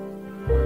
Música